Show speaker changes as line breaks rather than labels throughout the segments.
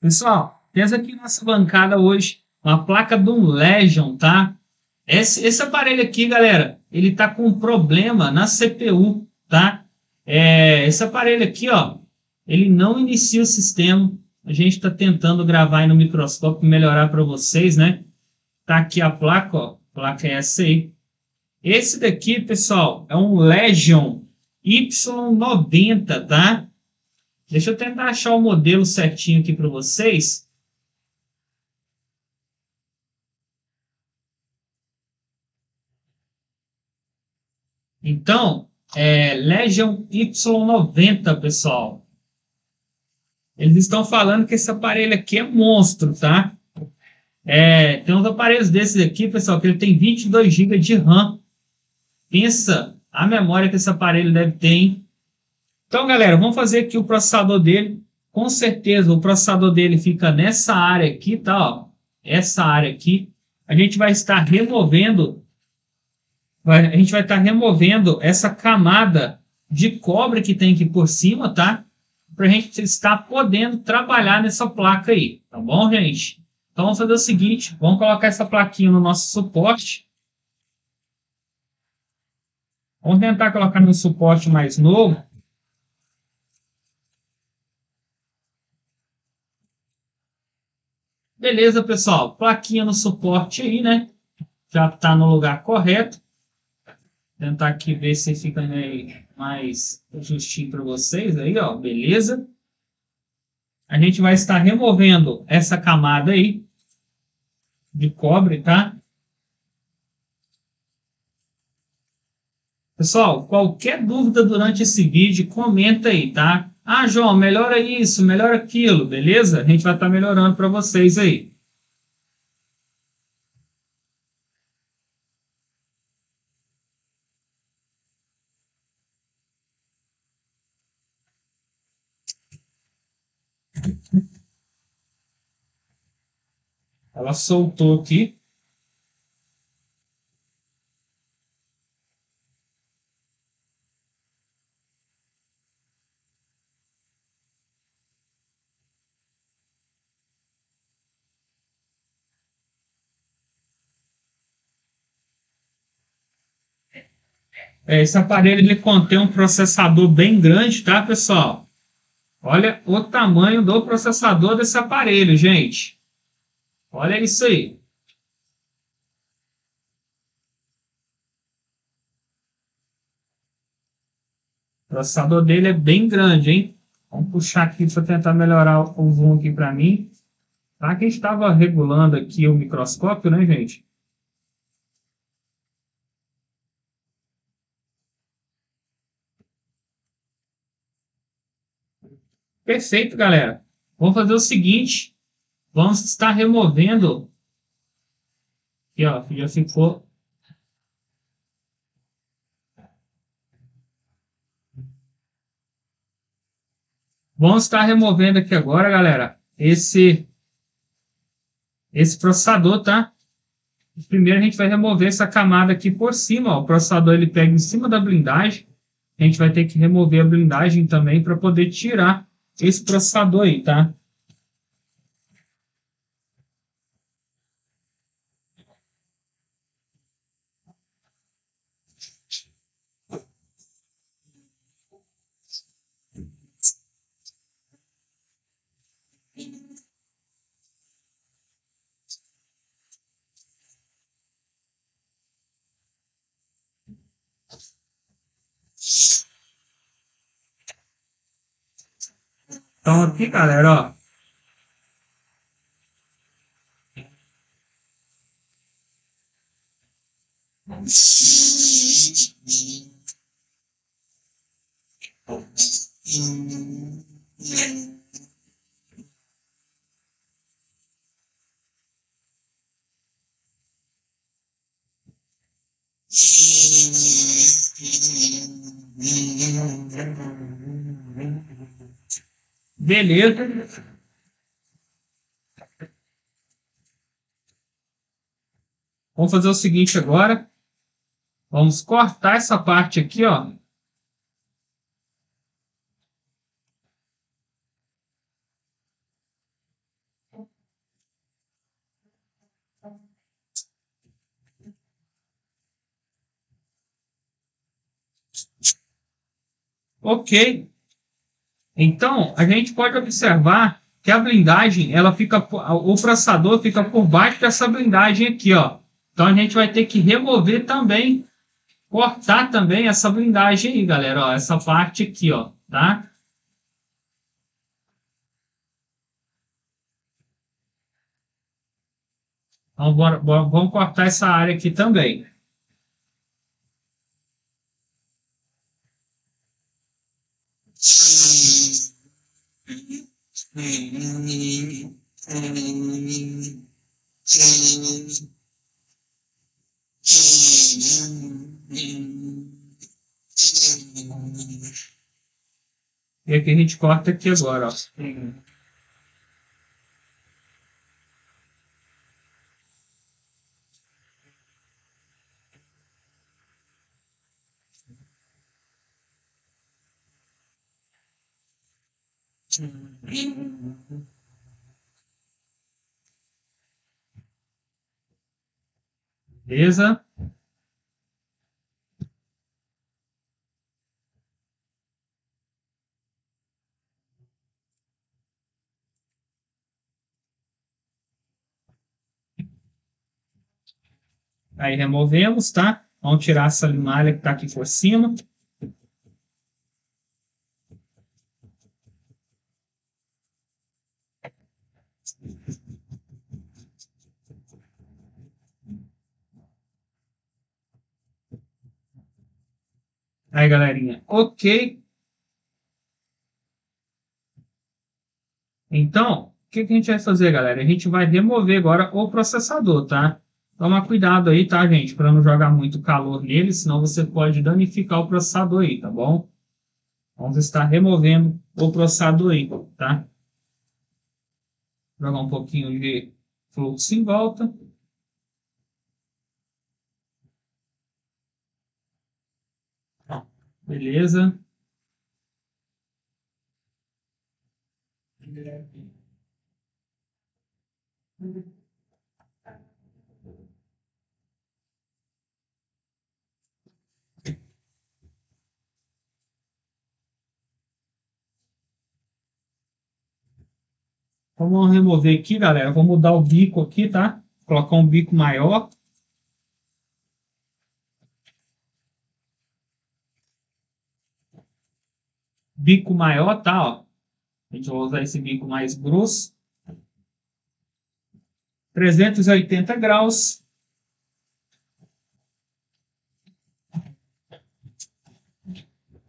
Pessoal, temos aqui nossa bancada hoje uma placa do Legion, tá? Esse, esse aparelho aqui, galera, ele tá com problema na CPU, tá? É, esse aparelho aqui, ó, ele não inicia o sistema. A gente está tentando gravar aí no microscópio melhorar para vocês, né? Tá aqui a placa, ó, placa é essa aí. Esse daqui, pessoal, é um Legion Y90, tá? Deixa eu tentar achar o modelo certinho aqui para vocês. Então, é Legion Y90, pessoal. Eles estão falando que esse aparelho aqui é monstro, tá? É, tem uns aparelhos desses aqui, pessoal, que ele tem 22 GB de RAM. Pensa a memória que esse aparelho deve ter, hein? Então, galera, vamos fazer aqui o processador dele. Com certeza, o processador dele fica nessa área aqui, tá? Ó, essa área aqui. A gente vai estar removendo, vai, a gente vai estar removendo essa camada de cobre que tem aqui por cima, tá? Para a gente estar podendo trabalhar nessa placa aí, tá bom, gente? Então, vamos fazer o seguinte, vamos colocar essa plaquinha no nosso suporte. Vamos tentar colocar no suporte mais novo. Beleza, pessoal. Plaquinha no suporte aí, né? Já está no lugar correto. Tentar aqui ver se fica aí mais justinho para vocês aí, ó. Beleza. A gente vai estar removendo essa camada aí de cobre, tá? Pessoal, qualquer dúvida durante esse vídeo, comenta aí, tá? Ah, João, melhora isso, melhora aquilo, beleza? A gente vai estar tá melhorando para vocês aí. Ela soltou aqui. Esse aparelho ele contém um processador bem grande, tá, pessoal? Olha o tamanho do processador desse aparelho, gente. Olha isso aí. O processador dele é bem grande, hein? Vamos puxar aqui para tentar melhorar o zoom aqui para mim. Tá? Que estava regulando aqui o microscópio, né, gente? Perfeito, galera. Vamos fazer o seguinte. Vamos estar removendo. Aqui, ó, já ficou. Vamos estar removendo aqui agora, galera, esse esse processador, tá? Primeiro a gente vai remover essa camada aqui por cima, ó. O processador ele pega em cima da blindagem. A gente vai ter que remover a blindagem também para poder tirar esse processador aí, tá? Então aqui, galera, ó. beleza. Vamos fazer o seguinte agora. Vamos cortar essa parte aqui, ó. Ok. Então, a gente pode observar que a blindagem, ela fica, o processador fica por baixo dessa blindagem aqui, ó. Então a gente vai ter que remover também, cortar também essa blindagem aí, galera, ó, essa parte aqui, ó, tá? Então, bora, bora, vamos cortar essa área aqui também. E aqui a gente corta aqui agora, ó. Beleza? Aí removemos, tá? Vamos tirar essa limalha que está aqui por cima. Aí, galerinha, ok. Então, o que, que a gente vai fazer, galera? A gente vai remover agora o processador, tá? Toma cuidado aí, tá, gente? Para não jogar muito calor nele, senão você pode danificar o processador aí, tá bom? Vamos estar removendo o processador aí, tá? Jogar um pouquinho de fluxo em volta. Beleza. Vamos remover aqui, galera. Vou mudar o bico aqui, tá? Colocar um bico maior. Bico maior, tá? Ó. A gente vai usar esse bico mais grosso. 380 graus.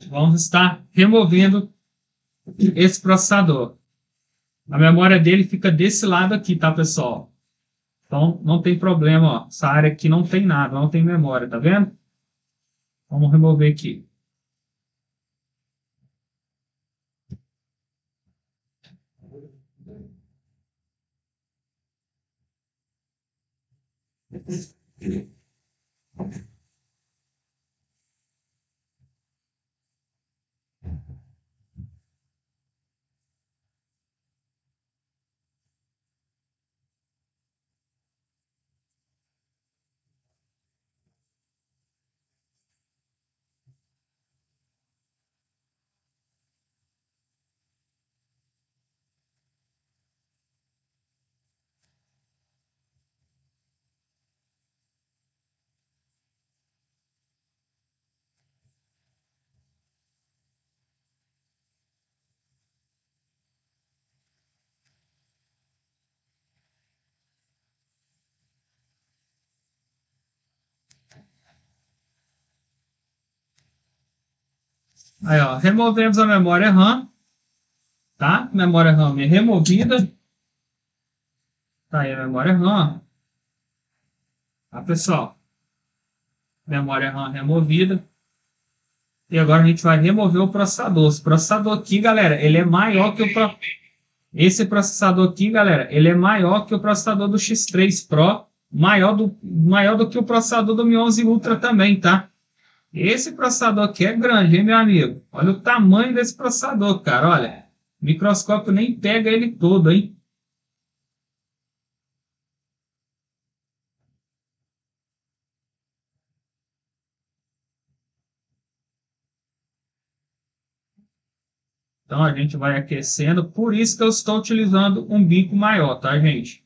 Vamos estar removendo esse processador. A memória dele fica desse lado aqui, tá, pessoal? Então, não tem problema, ó. Essa área aqui não tem nada, não tem memória, tá vendo? Vamos remover aqui. Okay. Aí, ó, removemos a memória RAM, tá? Memória RAM é removida. Tá aí a memória RAM. Tá, pessoal? Memória RAM removida. E agora a gente vai remover o processador. Esse processador aqui, galera, ele é maior que o... Pro... Esse processador aqui, galera, ele é maior que o processador do X3 Pro. Maior do, maior do que o processador do Mi 11 Ultra também, tá? Esse processador aqui é grande, hein, meu amigo? Olha o tamanho desse processador, cara. Olha, o microscópio nem pega ele todo, hein? Então a gente vai aquecendo, por isso que eu estou utilizando um bico maior, tá, gente?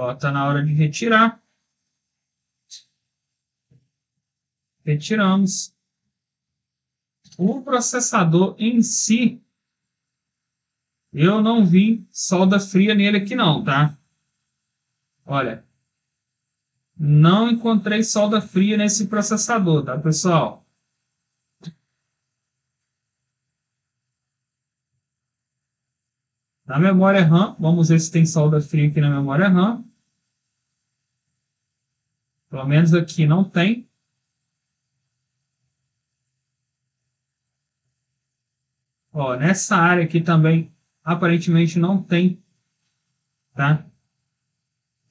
Ó, tá na hora de retirar. Retiramos. O processador em si, eu não vi solda fria nele aqui não, tá? Olha, não encontrei solda fria nesse processador, tá, pessoal? Na memória RAM, vamos ver se tem solda fria aqui na memória RAM. Pelo menos aqui não tem. Ó, nessa área aqui também, aparentemente não tem, tá?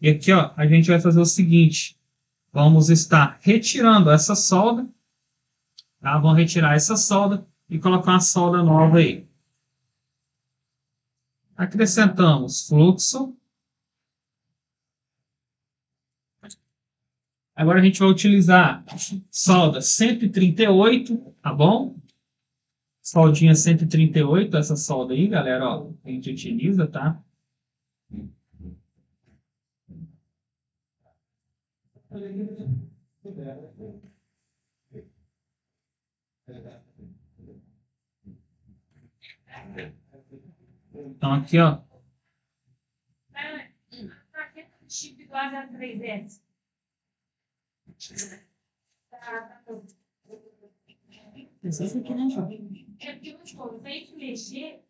E aqui, ó, a gente vai fazer o seguinte. Vamos estar retirando essa solda, tá? Vamos retirar essa solda e colocar uma solda nova aí. Acrescentamos fluxo. Agora a gente vai utilizar solda 138, tá bom? Soldinha 138, essa solda aí, galera, ó, a gente utiliza, tá? Então aqui, ó.
A03S.
Esse aqui, né, João?
É porque a gente mexer.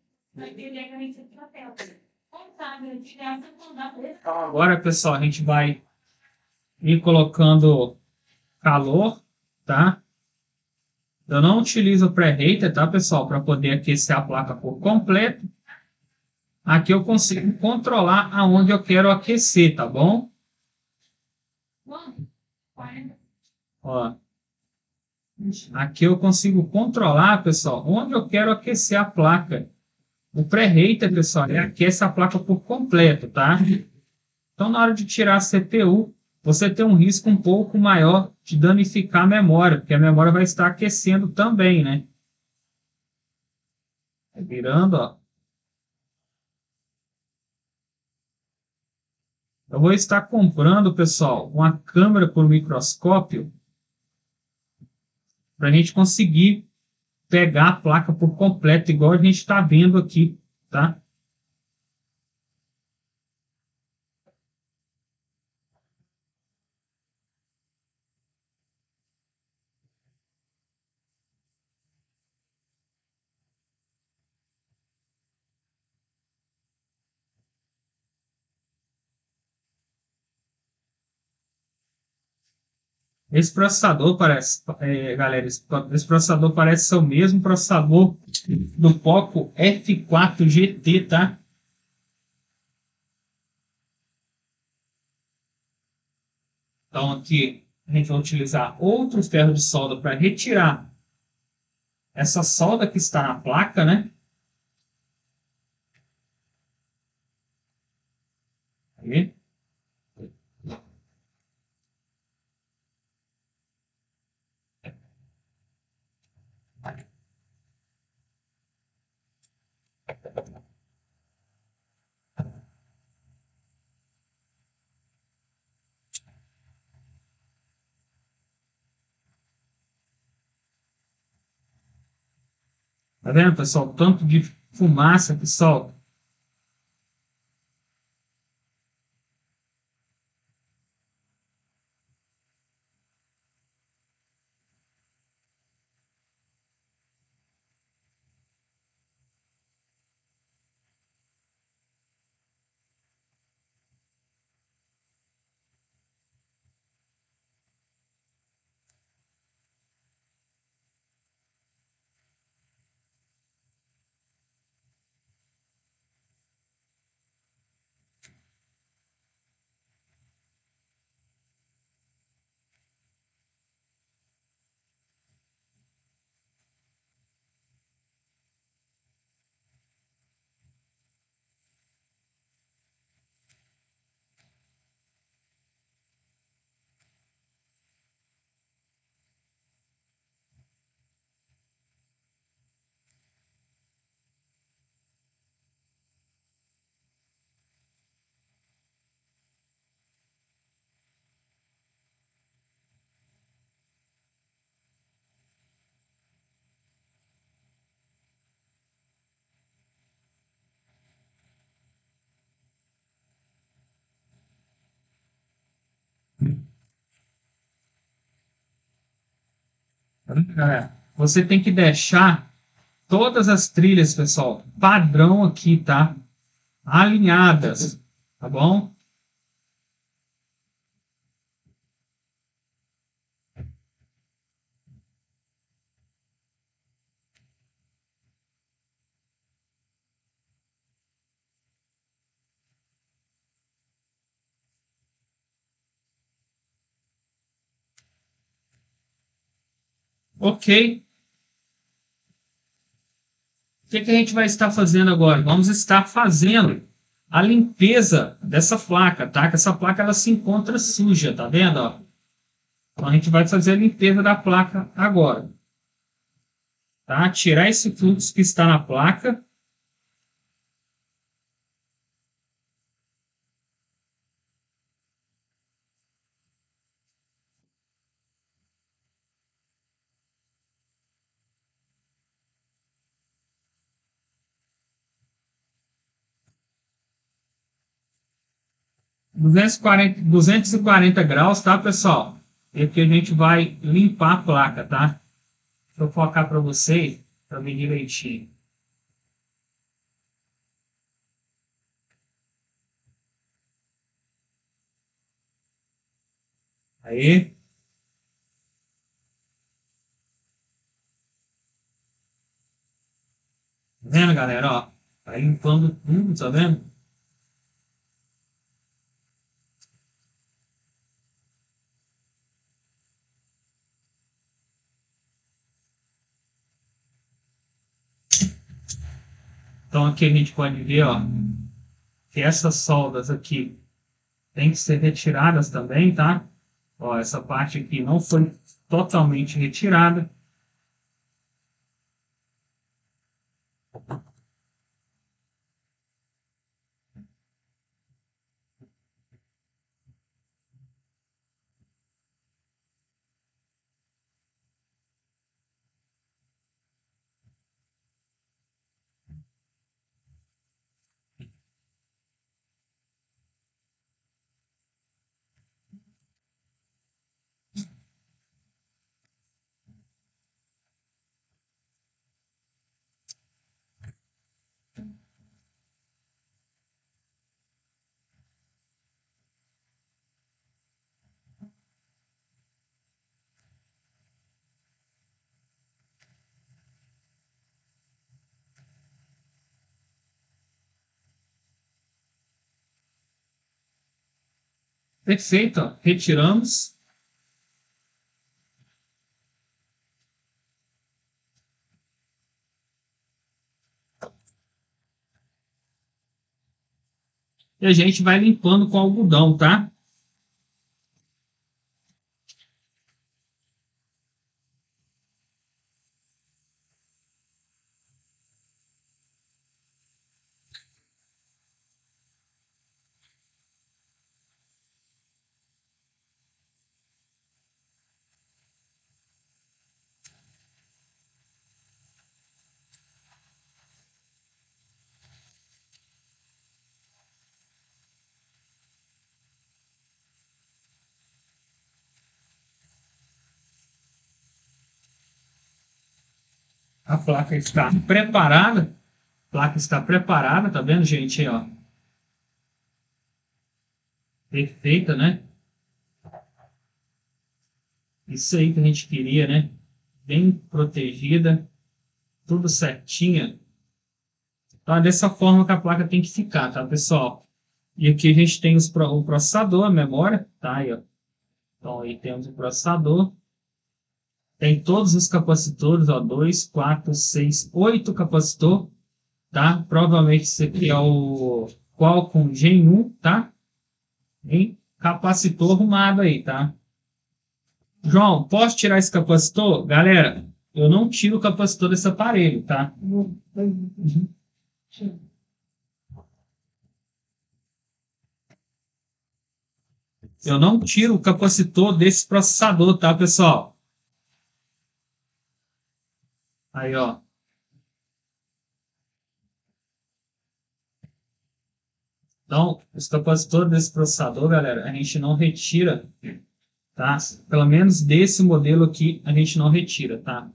Então agora, pessoal, a gente vai ir colocando calor, tá? Eu não utilizo o pré-heater, tá, pessoal? Para poder aquecer a placa por completo. Aqui eu consigo controlar aonde eu quero aquecer, tá bom?
Quanto? 40.
Ó. Aqui eu consigo controlar, pessoal, onde eu quero aquecer a placa. O pré-heater, pessoal, ele aquece a placa por completo, tá? Então, na hora de tirar a CPU, você tem um risco um pouco maior de danificar a memória, porque a memória vai estar aquecendo também, né? Virando, ó. Eu vou estar comprando, pessoal, uma câmera por microscópio para a gente conseguir pegar a placa por completo, igual a gente está vendo aqui, tá? Esse processador parece, é, galera, esse, esse processador parece ser o mesmo processador do Poco F4 GT, tá? Então aqui a gente vai utilizar outro ferro de solda para retirar essa solda que está na placa, né? Aí. Tá vendo, pessoal? Tanto de fumaça que solta. Você tem que deixar todas as trilhas, pessoal, padrão aqui, tá? Alinhadas, tá bom? Ok. O que, que a gente vai estar fazendo agora? Vamos estar fazendo a limpeza dessa placa, tá? Que essa placa ela se encontra suja, tá vendo? Ó? Então a gente vai fazer a limpeza da placa agora. Tá? Tirar esse fluxo que está na placa. Duzentos e quarenta, duzentos e quarenta graus, tá, pessoal? E aqui a gente vai limpar a placa, tá? Deixa eu focar para vocês, para ver direitinho. Aí. Tá vendo, galera? Ó, tá limpando tudo, tá vendo? Então aqui a gente pode ver, ó, que essas soldas aqui tem que ser retiradas também, tá? Ó, essa parte aqui não foi totalmente retirada. Perfeito, retiramos. E a gente vai limpando com algodão, tá? Placa está preparada. A placa está preparada, tá vendo, gente? Aí, ó. Perfeita, né? Isso aí que a gente queria, né? Bem protegida, tudo certinha. Então, é dessa forma que a placa tem que ficar, tá, pessoal? E aqui a gente tem os, o processador, a memória, tá? Aí, ó. Então, aí temos o processador. Tem todos os capacitores, ó, 2, 4, 6, 8 capacitor, tá? Provavelmente esse aqui é o Qualcomm Gen 1, tá? Em capacitor arrumado aí, tá? João, posso tirar esse capacitor? Galera, eu não tiro o capacitor desse aparelho, tá? Uhum. Eu não tiro o capacitor desse processador, tá, pessoal? Aí, ó. Então, os capacitores desse processador, galera, a gente não retira, tá? Pelo menos desse modelo aqui a gente não retira, tá?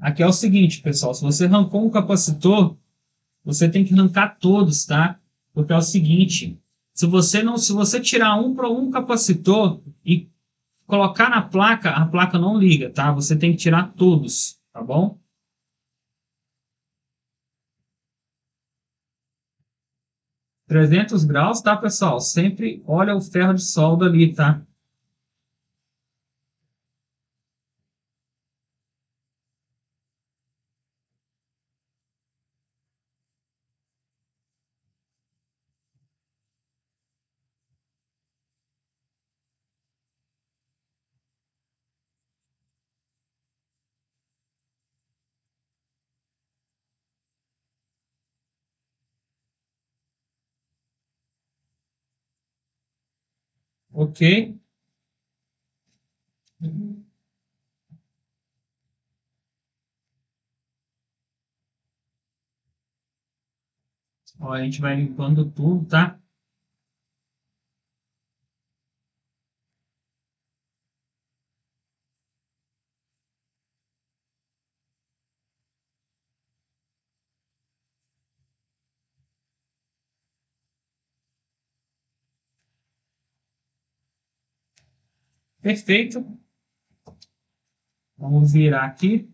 Aqui é o seguinte, pessoal, se você arrancou um capacitor, você tem que arrancar todos, tá? Porque é o seguinte, se você não, se você tirar um para um capacitor e colocar na placa, a placa não liga, tá? Você tem que tirar todos, tá bom? Trezentos graus, tá, pessoal? Sempre olha o ferro de solda ali, tá? Ok. Ó, a gente vai limpando tudo, tá? Perfeito. Vamos virar aqui.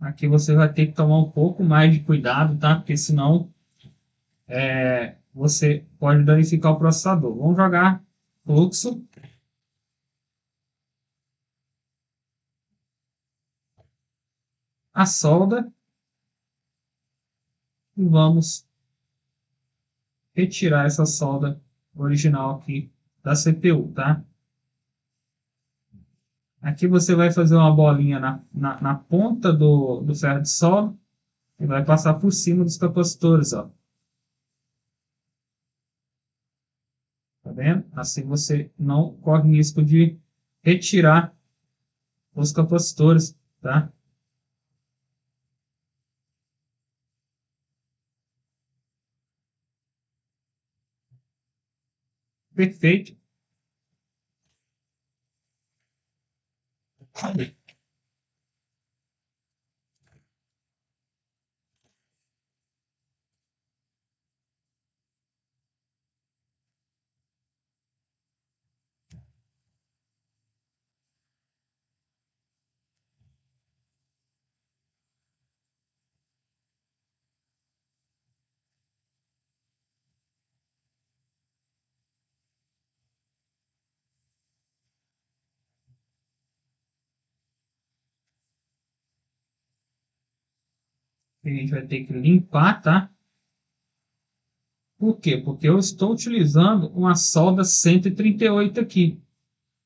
Aqui você vai ter que tomar um pouco mais de cuidado, tá? Porque senão é, você pode danificar o processador. Vamos jogar fluxo. A solda e vamos retirar essa solda original aqui da CPU, tá? Aqui você vai fazer uma bolinha na, na, na ponta do, do ferro de solda e vai passar por cima dos capacitores, ó. Tá vendo? Assim você não corre risco de retirar os capacitores, tá? Perfeito. A gente vai ter que limpar, tá? Por quê? Porque eu estou utilizando uma solda 138 aqui.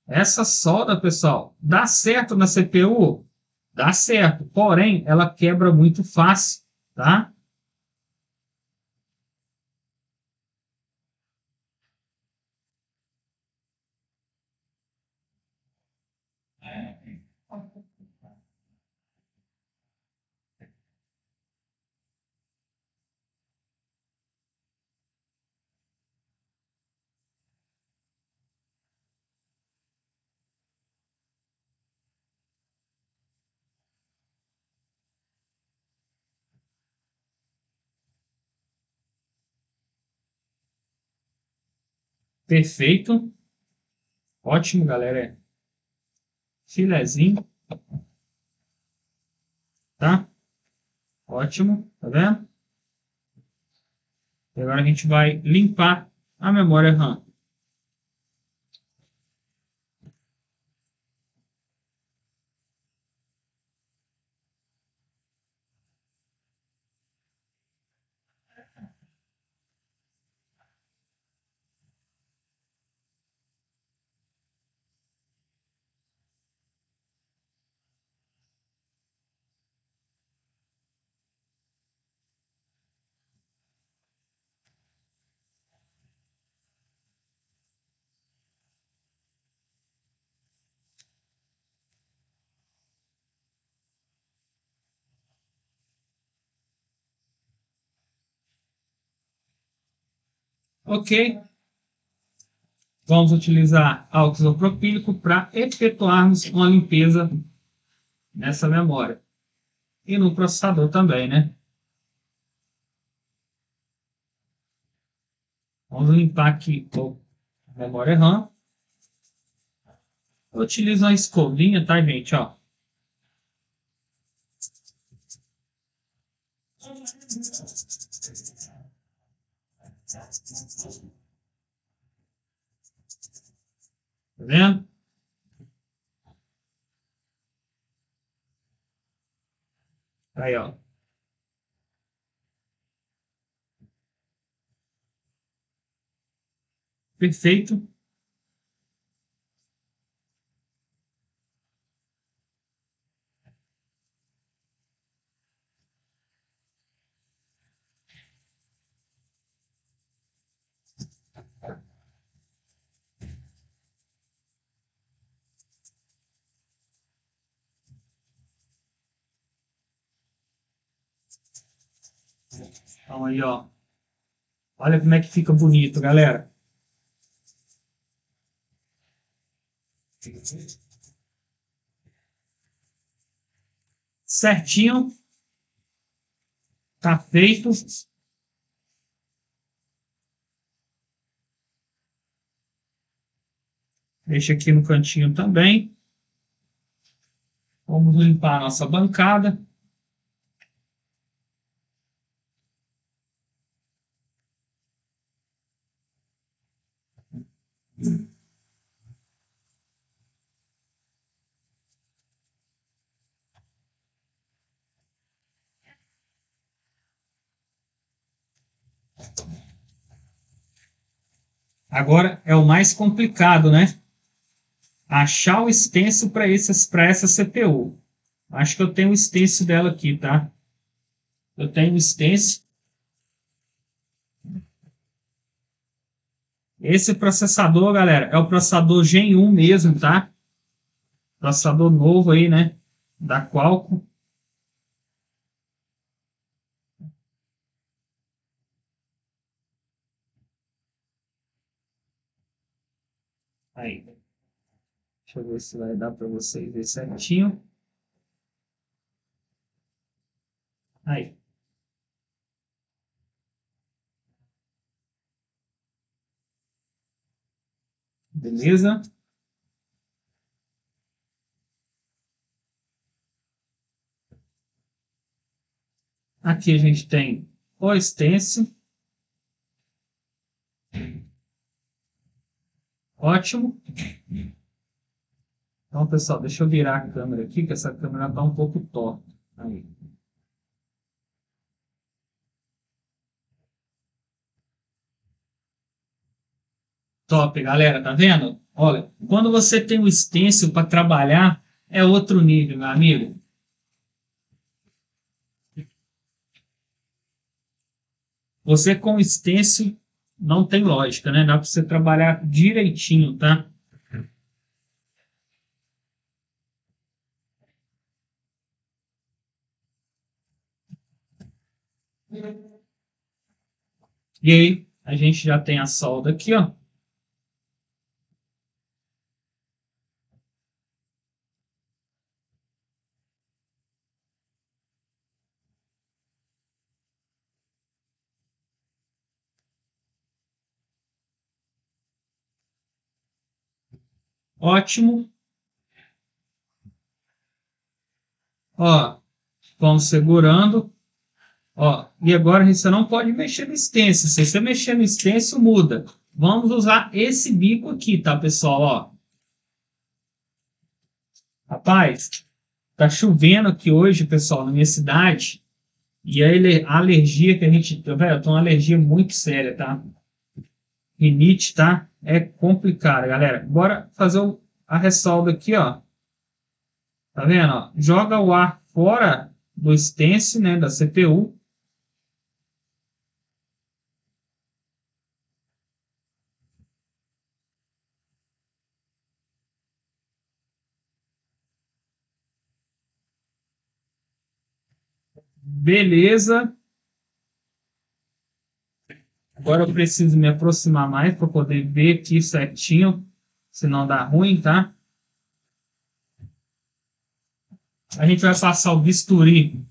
Essa solda, pessoal, dá certo na CPU? Dá certo, porém, ela quebra muito fácil, tá? Perfeito. Ótimo, galera. Filezinho. Tá? Ótimo. Tá vendo? E agora a gente vai limpar a memória RAM. Ok. Vamos utilizar álcool isopropílico para efetuarmos uma limpeza nessa memória. E no processador também, né? Vamos limpar aqui a memória RAM. Utilizo uma escovinha, tá, gente? Ó. vendo? Aí, ó. Perfeito. Então aí, ó. Olha como é que fica bonito, galera. Certinho. Tá feito. Deixa aqui no cantinho também. Vamos limpar a nossa bancada. Agora é o mais complicado, né? Achar o extenso para essa CPU. Acho que eu tenho o extenso dela aqui, tá? Eu tenho o extenso. Esse processador, galera, é o processador Gen 1 mesmo, tá? Processador novo aí, né? Da Qualcomm. Aí. Deixa eu ver se vai dar para vocês ver certinho. Aí. Beleza? Aqui a gente tem o extenso. Ótimo. Então, pessoal, deixa eu virar a câmera aqui, que essa câmera está um pouco torta. Aí. Top, galera, tá vendo? Olha, quando você tem o stencil para trabalhar, é outro nível, meu amigo. Você com stencil não tem lógica, né? Dá para você trabalhar direitinho, tá? E aí, a gente já tem a solda aqui, ó. Ótimo. Ó, vamos segurando. Ó, e agora você não pode mexer no stencil. Se você mexer no stencil, muda. Vamos usar esse bico aqui, tá, pessoal? Ó. Rapaz, tá chovendo aqui hoje, pessoal, na minha cidade. E a alergia que a gente... Velho, eu tô uma alergia muito séria, tá? Rinite, tá? é complicado, galera. Bora fazer a ressalva aqui, ó. Tá vendo? Ó? Joga o ar fora do stencil, né, da CPU. Beleza. Agora eu preciso me aproximar mais para poder ver aqui certinho, senão dá ruim, tá? A gente vai passar o bisturi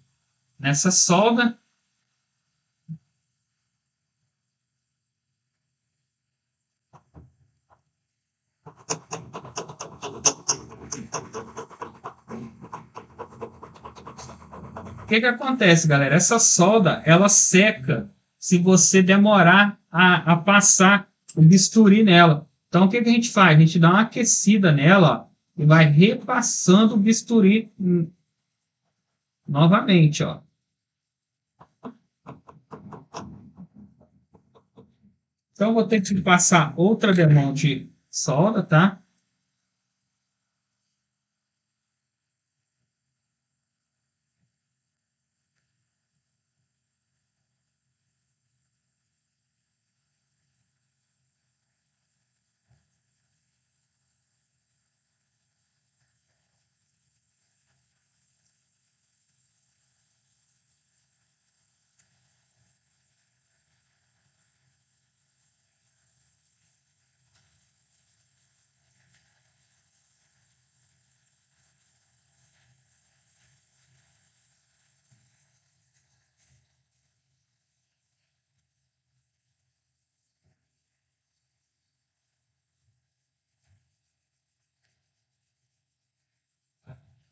nessa solda. O que, que acontece, galera? Essa solda, ela seca se você demorar a, a passar o bisturi nela. Então, o que, que a gente faz? A gente dá uma aquecida nela ó, e vai repassando o bisturi novamente. Ó. Então, vou ter que passar outra demão de solda, tá?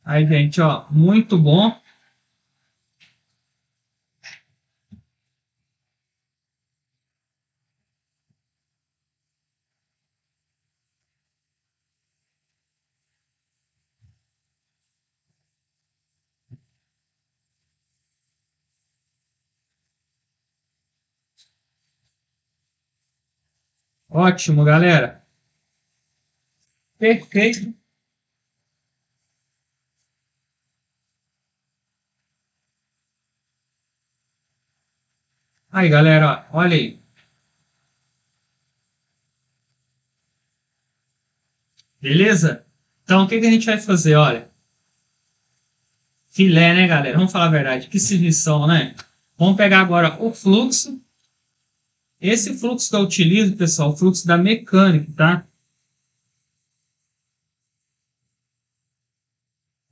Aí, gente, ó, muito bom. Ótimo, galera. Perfeito. Aí, galera, olha aí. Beleza? Então, o que, que a gente vai fazer? Olha. Filé, né, galera? Vamos falar a verdade. Que servição, né? Vamos pegar agora o fluxo. Esse fluxo que eu utilizo, pessoal, o fluxo da mecânica, tá?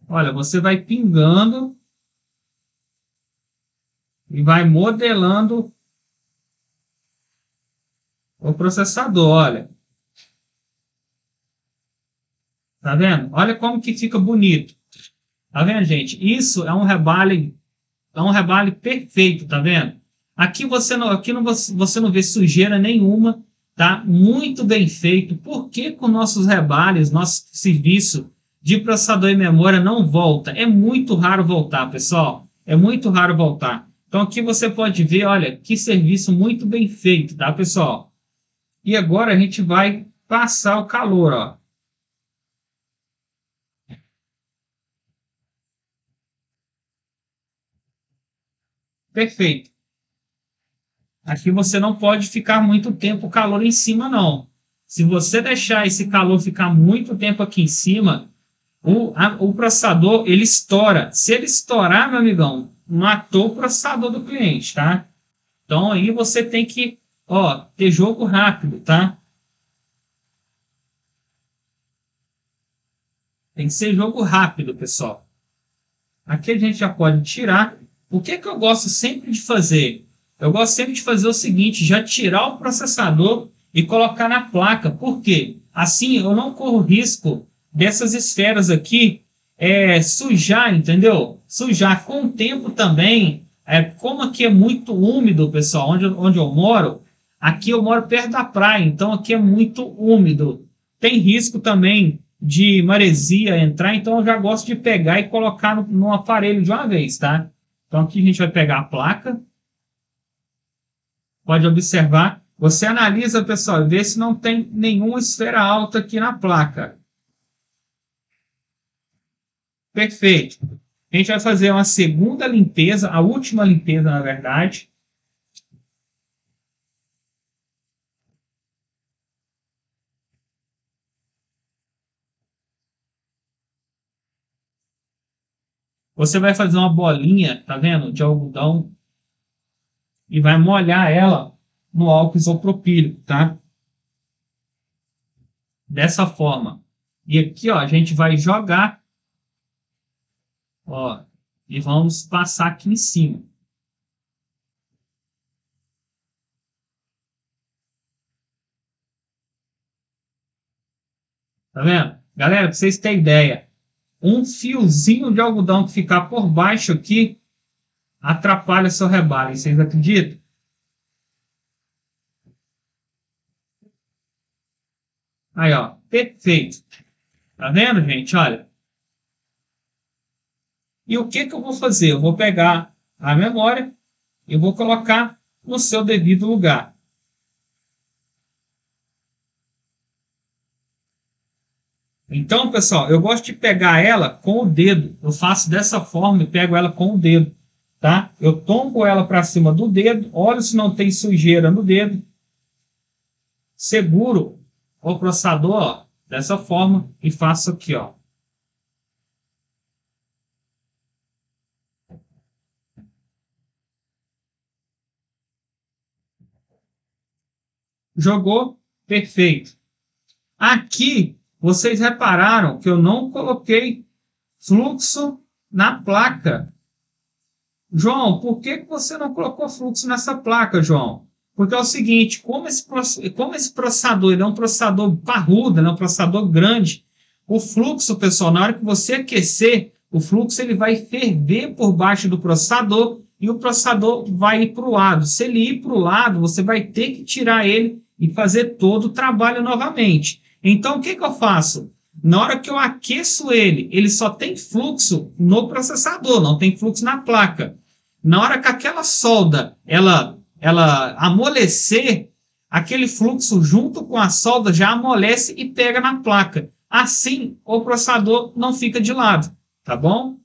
Olha, você vai pingando e vai modelando o processador, olha. Tá vendo? Olha como que fica bonito. Tá vendo, gente? Isso é um rebale, é um rebale perfeito, tá vendo? Aqui você não, aqui não, você não vê sujeira nenhuma, tá? Muito bem feito. Por que com nossos rebales, nosso serviço de processador e memória não volta? É muito raro voltar, pessoal. É muito raro voltar. Então aqui você pode ver, olha, que serviço muito bem feito, tá, pessoal? E agora a gente vai passar o calor, ó. Perfeito. Aqui você não pode ficar muito tempo o calor em cima, não. Se você deixar esse calor ficar muito tempo aqui em cima, o, a, o processador ele estoura. Se ele estourar, meu amigão, matou o processador do cliente, tá? Então aí você tem que, ó, ter jogo rápido, tá? Tem que ser jogo rápido, pessoal. Aqui a gente já pode tirar. O que que eu gosto sempre de fazer? Eu gosto sempre de fazer o seguinte, já tirar o processador e colocar na placa. Por quê? Assim eu não corro risco dessas esferas aqui é, sujar, entendeu? Sujar com o tempo também. É, como aqui é muito úmido, pessoal, onde, onde eu moro, aqui eu moro perto da praia, então aqui é muito úmido. Tem risco também de maresia entrar, então eu já gosto de pegar e colocar no, no aparelho de uma vez, tá? Então aqui a gente vai pegar a placa. Pode observar. Você analisa, pessoal, vê se não tem nenhuma esfera alta aqui na placa. Perfeito. A gente vai fazer uma segunda limpeza, a última limpeza, na verdade. Você vai fazer uma bolinha, tá vendo? De algodão. E vai molhar ela no álcool isopropílico, tá? Dessa forma. E aqui, ó, a gente vai jogar, ó, e vamos passar aqui em cima. Tá vendo? Galera, para vocês terem ideia, um fiozinho de algodão que ficar por baixo aqui atrapalha seu rebalo. Vocês acreditam? Aí, ó, perfeito. Tá vendo, gente? Olha. E o que, que eu vou fazer? Eu vou pegar a memória e vou colocar no seu devido lugar. Então, pessoal, eu gosto de pegar ela com o dedo. Eu faço dessa forma e pego ela com o dedo, tá? Eu tombo ela para cima do dedo, olho se não tem sujeira no dedo, seguro o processador ó, dessa forma e faço aqui, ó. Jogou, perfeito. Aqui vocês repararam que eu não coloquei fluxo na placa. João, por que, você não colocou fluxo nessa placa, João? Porque é o seguinte, como esse, como esse processador é um processador parrudo, é um processador grande, o fluxo, pessoal, na hora que você aquecer, o fluxo ele vai ferver por baixo do processador e o processador vai ir para o lado. Se ele ir para o lado, você vai ter que tirar ele e fazer todo o trabalho novamente. Então, o que, que eu faço? Na hora que eu aqueço ele, ele só tem fluxo no processador, não tem fluxo na placa. Na hora que aquela solda ela, ela amolecer, aquele fluxo junto com a solda já amolece e pega na placa. Assim, o processador não fica de lado, tá bom?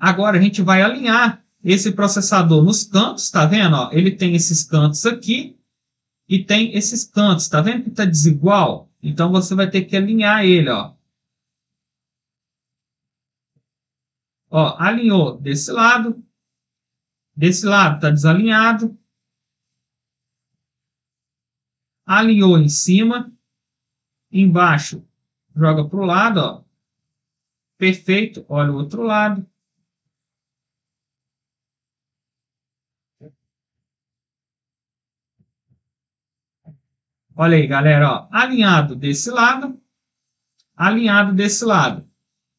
Agora a gente vai alinhar esse processador nos cantos, tá vendo? Ó, ele tem esses cantos aqui e tem esses cantos. Tá vendo que está desigual? Então você vai ter que alinhar ele, ó. Ó, alinhou desse lado. Desse lado está desalinhado. Alinhou em cima. Embaixo, joga para o lado, ó. Perfeito. Olha o outro lado. Olha aí, galera, ó, alinhado desse lado, alinhado desse lado.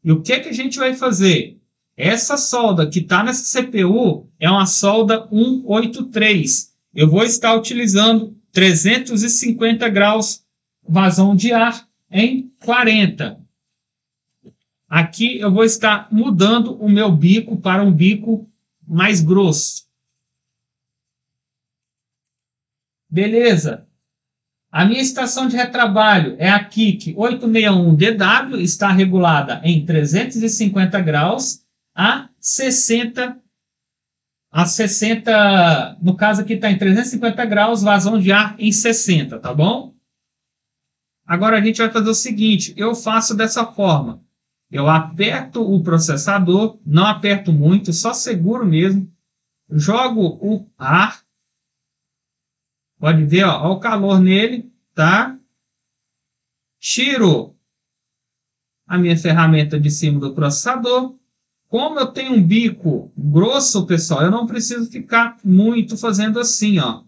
E o que, que a gente vai fazer? Essa solda que está nessa CPU é uma solda 183. Eu vou estar utilizando 350 graus vazão de ar em 40. Aqui eu vou estar mudando o meu bico para um bico mais grosso. Beleza. A minha estação de retrabalho é a KIC 861DW, está regulada em 350 graus a 60 a 60, no caso aqui está em 350 graus, vazão de ar em 60, tá bom? Agora a gente vai fazer o seguinte, eu faço dessa forma. Eu aperto o processador, não aperto muito, só seguro mesmo, jogo o ar Pode ver, ó, o calor nele, tá? Tiro a minha ferramenta de cima do processador. Como eu tenho um bico grosso, pessoal, eu não preciso ficar muito fazendo assim, ó.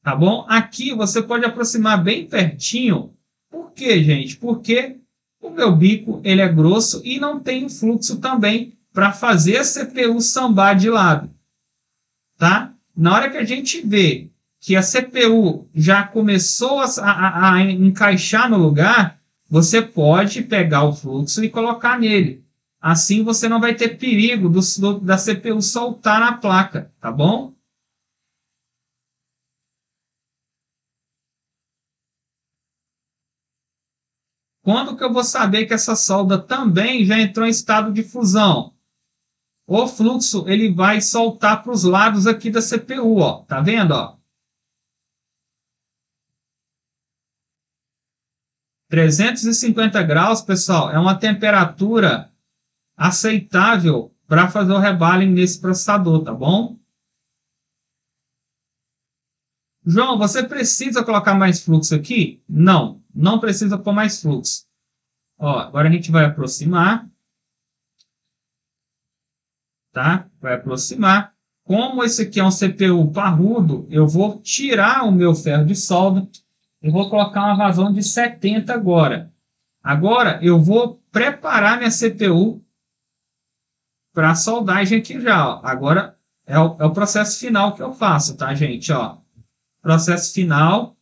Tá bom? Aqui você pode aproximar bem pertinho. Por quê, gente? Porque o meu bico ele é grosso e não tem fluxo também para fazer a CPU sambar de lado. Tá? Na hora que a gente vê que a CPU já começou a, a, a encaixar no lugar, você pode pegar o fluxo e colocar nele. Assim você não vai ter perigo do, do, da CPU soltar na placa, tá bom? Quando que eu vou saber que essa solda também já entrou em estado de fusão? O fluxo ele vai soltar para os lados aqui da CPU, ó. Tá vendo, ó? 350 graus, pessoal, é uma temperatura aceitável para fazer o reballing nesse processador, tá bom? João, você precisa colocar mais fluxo aqui? Não, não precisa pôr mais fluxo. Ó, agora a gente vai aproximar. Tá? Vai aproximar. Como esse aqui é um CPU parrudo, eu vou tirar o meu ferro de solda e vou colocar uma vazão de 70 agora. Agora eu vou preparar minha CPU para soldagem aqui já. Ó. Agora é o, é o, processo final que eu faço, tá, gente? Ó, processo final,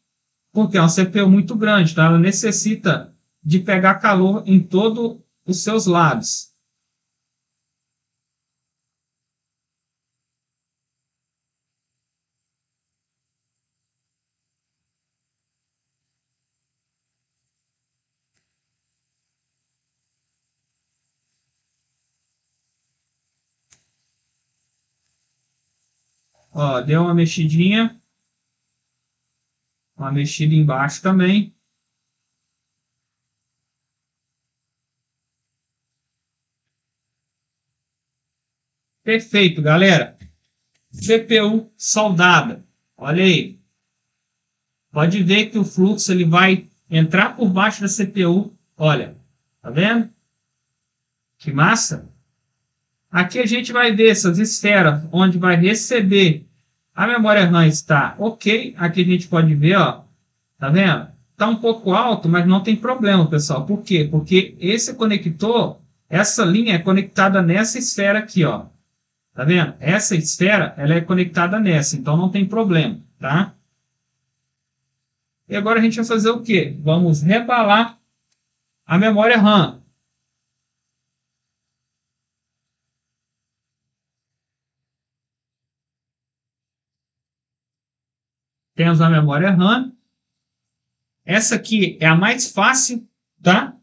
porque é um CPU muito grande, tá? Ela necessita de pegar calor em todos os seus lados. Ó, deu uma mexidinha. Uma mexida embaixo também. Perfeito, galera. CPU soldada. Olha aí. Pode ver que o fluxo ele vai entrar por baixo da CPU. Olha, tá vendo? Que massa. Aqui a gente vai ver essas esferas onde vai receber a memória RAM está ok. Aqui a gente pode ver, ó, tá vendo? Está um pouco alto, mas não tem problema, pessoal. Por quê? Porque esse conector, essa linha é conectada nessa esfera aqui, ó. Tá vendo? Essa esfera, ela é conectada nessa, então não tem problema, tá? E agora a gente vai fazer o quê? Vamos rebalar a memória RAM. Temos a memória RAM. Essa aqui é a mais fácil, tá?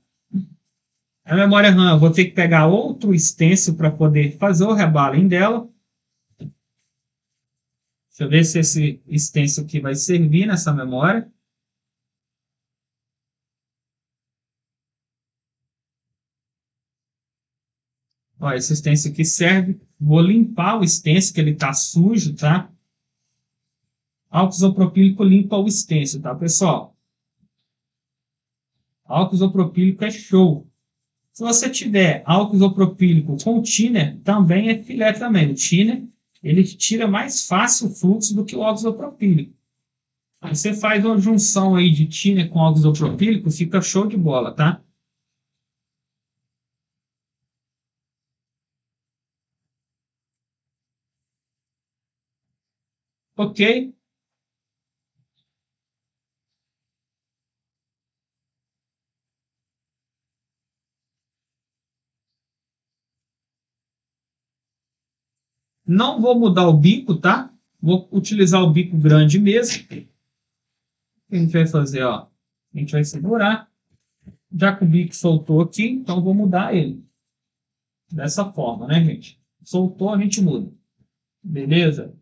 A memória RAM, eu vou ter que pegar outro stencil para poder fazer o rebaling dela. Deixa eu ver se esse stencil aqui vai servir nessa memória. Ó, esse stencil aqui serve. Vou limpar o stencil, que ele está sujo, tá? Álcool isopropílico limpa o stencil, tá, pessoal? Álcool isopropílico é show. Se você tiver álcool isopropílico com thinner, também é filé também. O thinner, ele tira mais fácil o fluxo do que o álcool isopropílico. Você faz uma junção aí de thinner com álcool isopropílico, fica show de bola, tá? Ok? Não vou mudar o bico, tá? Vou utilizar o bico grande mesmo. O que a gente vai fazer, ó? A gente vai segurar. Já que o bico soltou aqui, então vou mudar ele. Dessa forma, né, gente? Soltou, a gente muda. Beleza?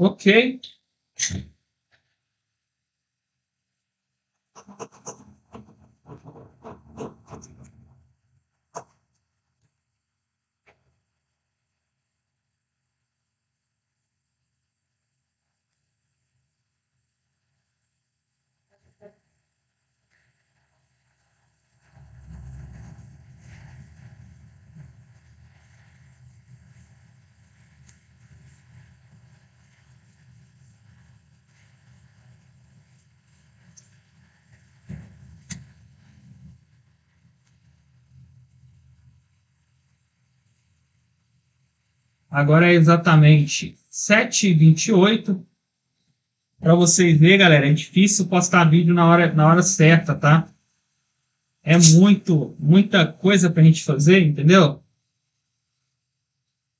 Ok. Agora é exatamente 7h28. Para vocês verem, galera, é difícil postar vídeo na hora, na hora certa, tá? É muito, muita coisa para a gente fazer, entendeu?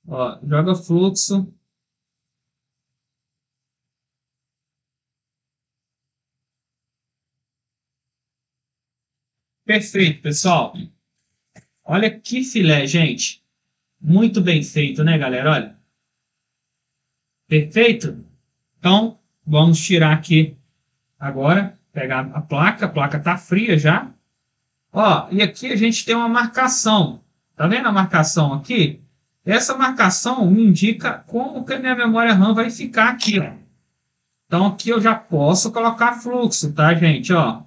Ó, joga fluxo. Perfeito, pessoal. Olha que filé, gente. Muito bem feito, né, galera? Olha. Perfeito? Então, vamos tirar aqui Agora, pegar a placa, a placa está fria já. Ó, e aqui a gente tem uma marcação. Tá vendo a marcação aqui? Essa marcação me indica como que a minha memória RAM vai ficar aqui, ó. Então aqui eu já posso colocar fluxo, tá, gente? Ó.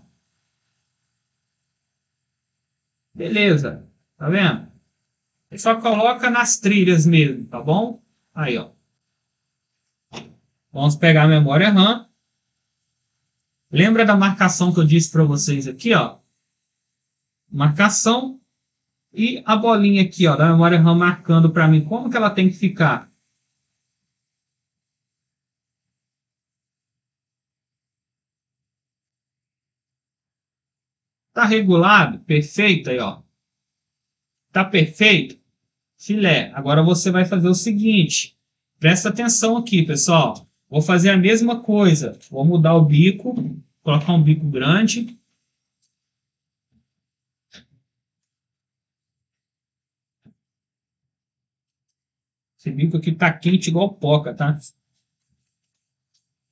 Beleza. Tá vendo? Ele só coloca nas trilhas mesmo, tá bom? Aí, ó. Vamos pegar a memória RAM. Lembra da marcação que eu disse para vocês aqui, ó? Marcação e a bolinha aqui, ó, da memória RAM marcando para mim como que ela tem que ficar. Tá regulado? Perfeito aí, ó. Tá perfeito? Filé. Agora você vai fazer o seguinte. Presta atenção aqui, pessoal. Vou fazer a mesma coisa. Vou mudar o bico, colocar um bico grande. Esse bico aqui tá quente igual poca, tá?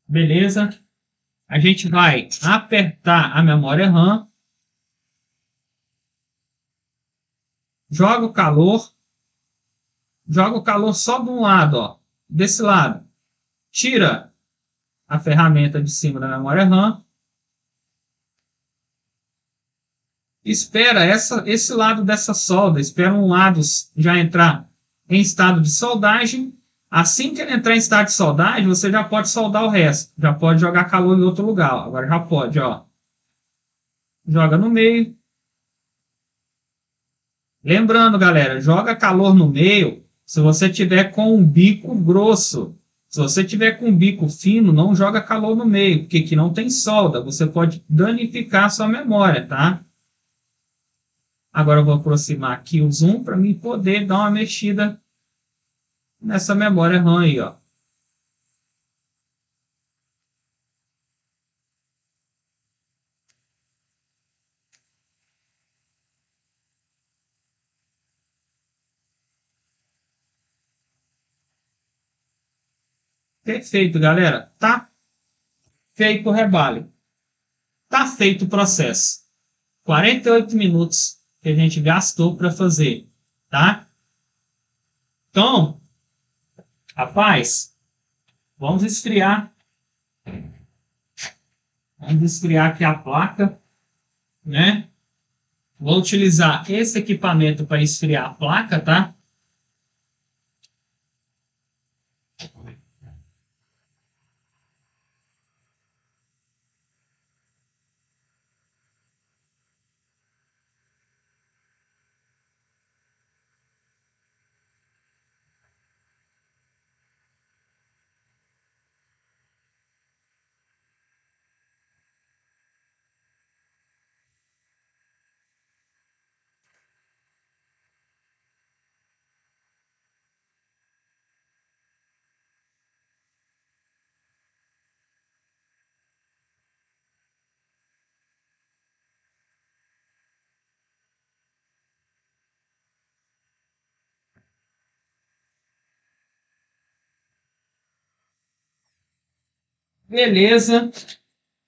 Beleza? A gente vai apertar a memória RAM. Joga o calor. Joga o calor só de um lado, ó. Desse lado. Tira a ferramenta de cima da memória RAM. Espera essa, esse lado dessa solda. Espera um lado já entrar em estado de soldagem. Assim que ele entrar em estado de soldagem, você já pode soldar o resto. Já pode jogar calor em outro lugar. Agora já pode, ó. Joga no meio. Lembrando, galera, joga calor no meio se você tiver com um bico grosso. Se você tiver com um bico fino, não joga calor no meio, porque aqui não tem solda. Você pode danificar sua memória, tá? Agora eu vou aproximar aqui o zoom para mim poder dar uma mexida nessa memória RAM aí, ó. Perfeito, galera. Tá feito o rebale. Tá feito o processo. 48 minutos que a gente gastou para fazer, tá? Então, rapaz, vamos esfriar. Vamos esfriar aqui a placa, né? Vou utilizar esse equipamento para esfriar a placa, tá? Beleza.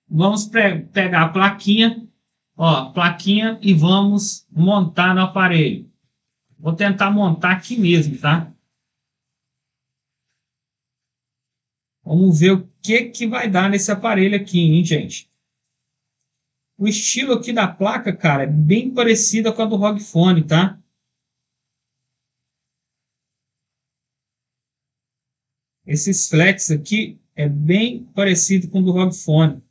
Vamos pegar a plaquinha, ó, plaquinha e vamos montar no aparelho. Vou tentar montar aqui mesmo, tá? Vamos ver o que que vai dar nesse aparelho aqui, hein, gente? O estilo aqui da placa, cara, é bem parecida com a do ROG Phone, tá? Esses flats aqui é bem parecido com o do ROG Phone.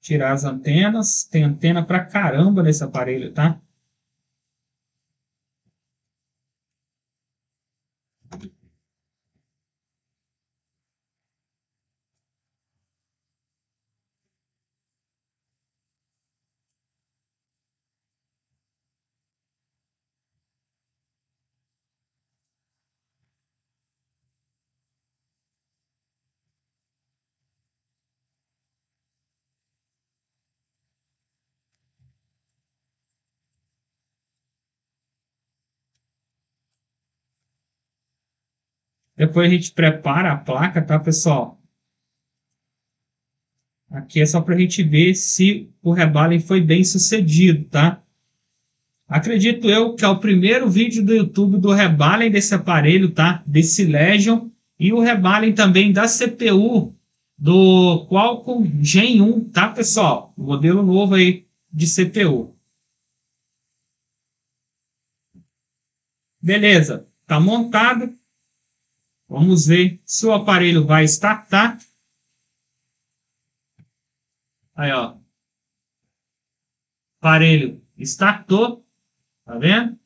Tirar as antenas. Tem antena pra caramba nesse aparelho, tá? Depois a gente prepara a placa, tá, pessoal? Aqui é só para a gente ver se o rebalem foi bem sucedido, tá? Acredito eu que é o primeiro vídeo do YouTube do rebalem desse aparelho, tá? Desse Legion. E o rebalem também da CPU do Qualcomm Gen 1, tá, pessoal? O modelo novo aí de CPU. Beleza, tá montado. Vamos ver se o aparelho vai startar. Aí, ó. Aparelho startou. Tá vendo?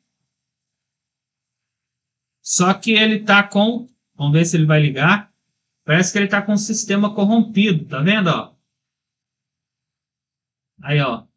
Só que ele tá com... Vamos ver se ele vai ligar. Parece que ele tá com o sistema corrompido. Tá vendo, ó? Aí, ó. O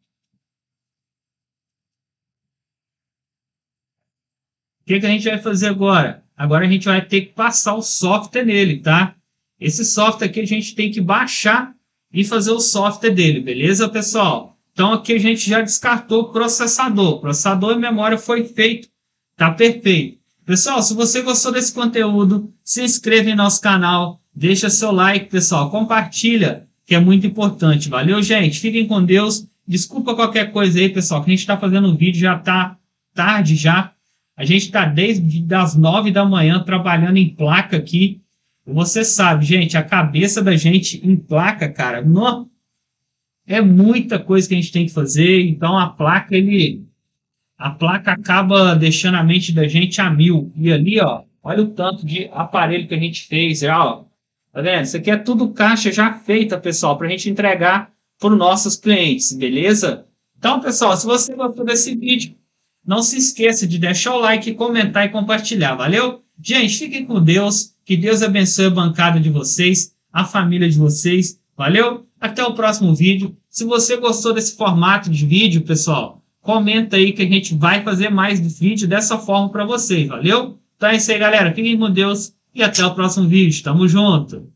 que, que a gente vai fazer agora? Agora a gente vai ter que passar o software nele, tá? Esse software aqui a gente tem que baixar e fazer o software dele, beleza, pessoal? Então aqui a gente já descartou o processador. O processador e memória foi feito, tá perfeito. Pessoal, se você gostou desse conteúdo, se inscreva em nosso canal, deixa seu like, pessoal, compartilha, que é muito importante. Valeu, gente? Fiquem com Deus. Desculpa qualquer coisa aí, pessoal, que a gente está fazendo um vídeo, já tá tarde já. A gente está desde as nove da manhã trabalhando em placa aqui. Você sabe, gente, a cabeça da gente em placa, cara, não, é muita coisa que a gente tem que fazer. Então a placa, ele, a placa acaba deixando a mente da gente a mil. E ali, ó, olha o tanto de aparelho que a gente fez, ó. Tá vendo? Isso aqui é tudo caixa já feita, pessoal, para a gente entregar para os nossos clientes, beleza? Então, pessoal, se você gostou desse vídeo, não se esqueça de deixar o like, comentar e compartilhar, valeu? Gente, fiquem com Deus. Que Deus abençoe a bancada de vocês, a família de vocês. Valeu? Até o próximo vídeo. Se você gostou desse formato de vídeo, pessoal, comenta aí que a gente vai fazer mais vídeo dessa forma para vocês. Valeu? Então é isso aí, galera. Fiquem com Deus e até o próximo vídeo. Tamo junto!